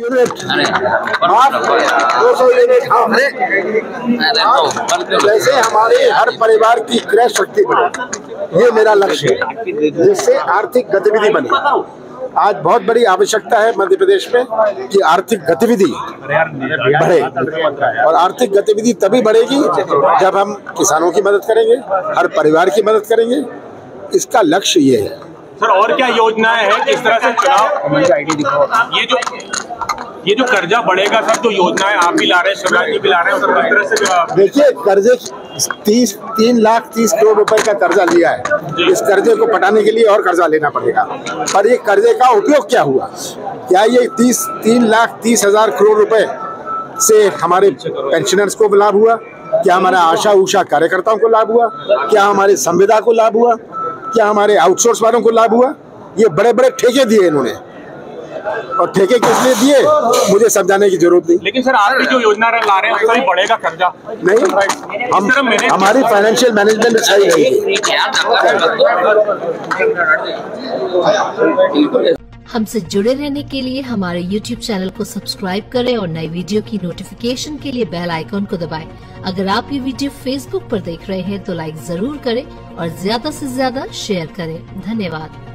Unit. दो सौ unit हम जैसे हमारे हर परिवार की क्रय शक्ति बढ़े ये मेरा लक्ष्य है जिससे आर्थिक गतिविधि बने। आज बहुत बड़ी आवश्यकता है मध्य प्रदेश में कि आर्थिक गतिविधि बढ़े और आर्थिक गतिविधि तभी बढ़ेगी जब हम किसानों की मदद करेंगे हर परिवार की मदद करेंगे। इसका लक्ष्य ये है। सर और क्या योजनाएँ हैं? किस तरह से चुनाव? ये जो ये जो कर्जा बढ़ेगा सर जो योजनाएँ आप भी ला रहे हैं शिवराज जी भी ला रहे हैं किस तरह से देखिए कर्जे तीस तीन लाख तीस करोड़ रुपए का कर्जा लिया है। इस कर्जे को पटाने के लिए और कर्जा लेना पड़ेगा। पर ये कर्जे का उपयोग क्या हुआ? क्या ये तीस तीन लाख तीस हज़ार करोड़ रुपए से हमारे पेंशनर्स को लाभ हुआ? क्या हमारे आशा उषा कार्यकर्ताओं को लाभ हुआ? क्या हमारे संविदा को लाभ हुआ? क्या हमारे आउटसोर्स वालों को लाभ हुआ? ये बड़े बड़े ठेके दिए इन्होंने। और ठेके किस लिए दिए? मुझे समझाने की ज़रूरत नहीं। लेकिन सर आप जो योजना ला रहे हैं उससे भी बढ़ेगा कर्जा। नहीं हम हमारी फाइनेंशियल मैनेजमेंट सही रहेगी हमसे जुड़े रहने के लिए हमारे YouTube चैनल को सब्सक्राइब करें और नई वीडियो की नोटिफिकेशन के लिए बेल आइकॉन को दबाएँ। अगर आप ये वीडियो Facebook पर देख रहे हैं तो लाइक ज़रूर करें और ज़्यादा से ज़्यादा शेयर करें। धन्यवाद।